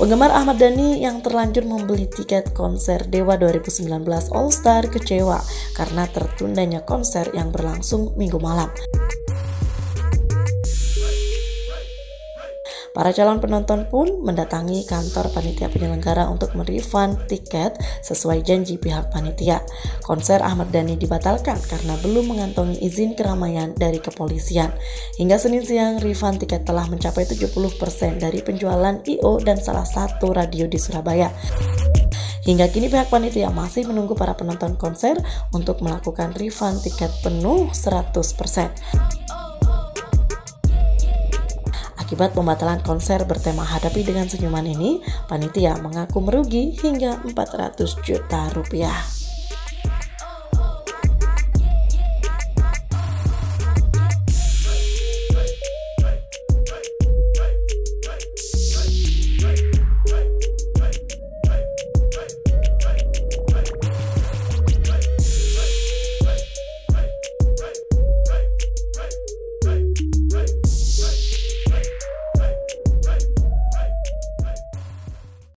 Penggemar Ahmad Dhani yang terlanjur membeli tiket konser Dewa 2019 All Star kecewa karena tertundanya konser yang berlangsung minggu malam. Para calon penonton pun mendatangi kantor panitia penyelenggara untuk merefund tiket sesuai janji pihak panitia. Konser Ahmad Dhani dibatalkan karena belum mengantongi izin keramaian dari kepolisian. Hingga Senin siang, refund tiket telah mencapai 70% dari penjualan IO dan salah satu radio di Surabaya. Hingga kini pihak panitia masih menunggu para penonton konser untuk melakukan refund tiket penuh 100%. Akibat pembatalan konser bertema Hadapi dengan Senyuman ini, panitia mengaku merugi hingga 400 juta rupiah.